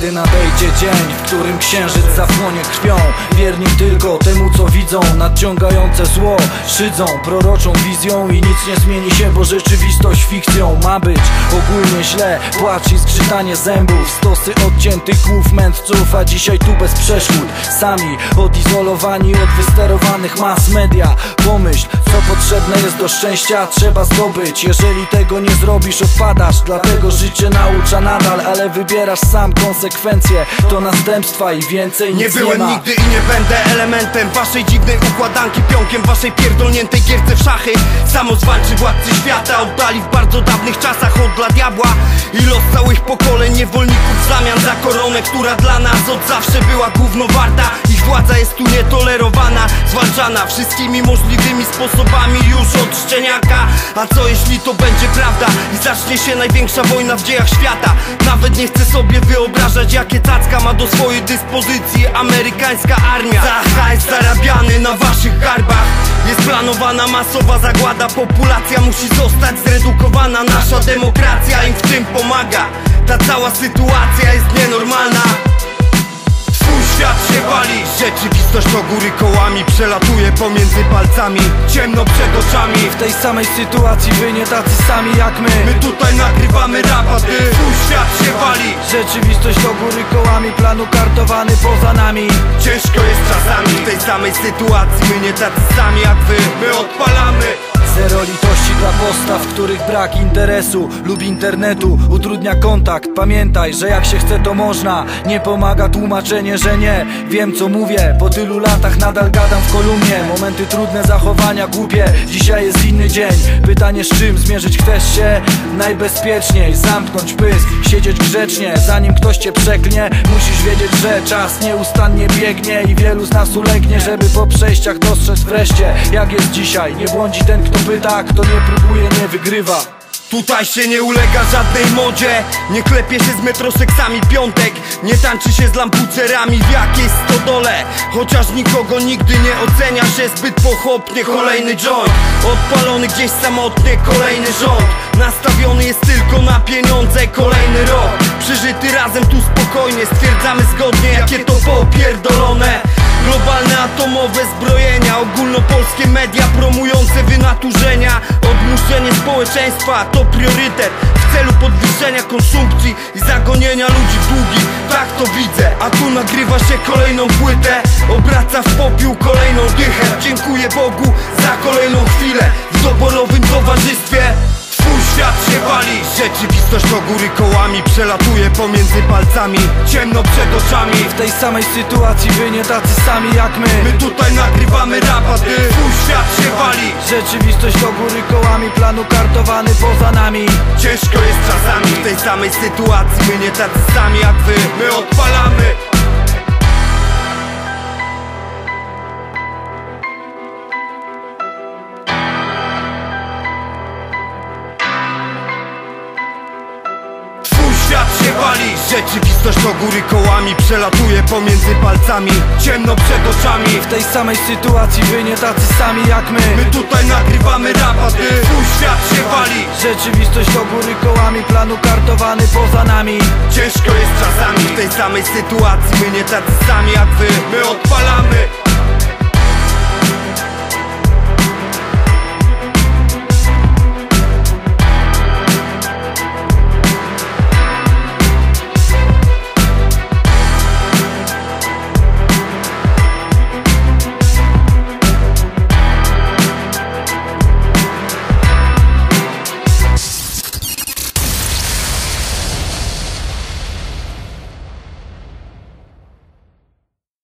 Gdy nadejdzie dzień, w którym księżyc zapłonie krwią Wierni tylko temu co widzą Nadciągające zło szydzą Proroczą wizją i nic nie zmieni się Bo rzeczywistość fikcją ma być. Ogólnie źle, płacz i zgrzytanie zębów Stosy odciętych głów mędrców A dzisiaj tu bez przeszkód. Sami odizolowani od wysterowanych mass media. Pomyśl, potrzebne jest do szczęścia Trzeba zdobyć. Jeżeli tego nie zrobisz odpadasz. Dlatego życie naucza nadal Ale wybierasz sam konsekwencje. To następstwa i więcej Nie nic byłem nie ma. nigdy i nie będę elementem Waszej dziwnej układanki Pionkiem waszej pierdolniętej gierce w szachy. Samozwańczy władcy świata Oddali w bardzo dawnych czasach od dla diabła I los całych pokoleń niewolników w zamian za koronę Która dla nas od zawsze była gówno warta Ich władza jest tu nietolerowana Zwalczana wszystkimi możliwymi sposobami Już od szczeniaka. A co jeśli to będzie prawda I zacznie się największa wojna w dziejach świata? Nawet nie chcę sobie wyobrażać jakie tacka ma do swojej dyspozycji Amerykańska armia. Za hajs zarabiany na waszych garbach. Jest planowana masowa zagłada. Populacja musi zostać zredukowana. Nasza demokracja im w tym pomaga. Ta cała sytuacja jest nienormalna świat się wali. Rzeczywistość do góry kołami Przelatuje pomiędzy palcami. Ciemno przed oczami. W tej samej sytuacji wy nie tacy sami jak my. My tutaj nagrywamy rapa, ty Twój świat się wali. Rzeczywistość do góry kołami Planu kartowany poza nami. Ciężko jest czasami. W tej samej sytuacji My nie tacy sami jak wy. My odpalamy Zero litości dla postaw, których brak interesu lub internetu utrudnia kontakt. Pamiętaj, że jak się chce to można. Nie pomaga tłumaczenie, że nie Wiem co mówię, po tylu latach nadal gadam w kolumnie. Momenty trudne, zachowania głupie. Dzisiaj jest inny dzień. Pytanie z czym zmierzyć chcesz się? Najbezpieczniej zamknąć pysk Siedzieć grzecznie, zanim ktoś cię przeklnie Musisz wiedzieć, że czas nieustannie biegnie I wielu z nas ulegnie, żeby po przejściach dostrzec wreszcie Jak jest dzisiaj, nie błądzi ten kto pyta Kto nie próbuje, nie wygrywa. Tutaj się nie ulega żadnej modzie. Nie klepie się z metroseksami piątek. Nie tańczy się z lampucerami w jakiejś stodole? Chociaż nikogo nigdy nie ocenia się zbyt pochopnie. Kolejny joint. Odpalony gdzieś samotnie kolejny rząd. Nastawiony jest tylko na pieniądze Kolejny rok. Przeżyty razem tu spokojnie. Stwierdzamy zgodnie jakie to popierdolone Społeczeństwa to priorytet W celu podwyższenia konsumpcji i zagonienia ludzi w długi. Tak to widzę, a tu nagrywa się kolejną płytę. Obraca w popiół kolejną dychę. Dziękuję Bogu za kolejną chwilę W doborowym towarzystwie Rzeczywistość do góry kołami Przelatuje pomiędzy palcami Ciemno przed oczami. W tej samej sytuacji wy nie tacy sami jak my. My tutaj nagrywamy rapa, ty Twój świat się wali. Rzeczywistość do góry kołami Planu kartowany poza nami. Ciężko jest czasami W tej samej sytuacji My nie tacy sami jak wy. My odpalamy Rzeczywistość do góry kołami Przelatuje pomiędzy palcami Ciemno przed oczami. W tej samej sytuacji wy nie tacy sami jak my. My tutaj nagrywamy rapa, ty Twój świat się wali. Rzeczywistość do góry kołami Planu kartowany poza nami. Ciężko jest czasami W tej samej sytuacji My nie tacy sami jak wy. My odpalamy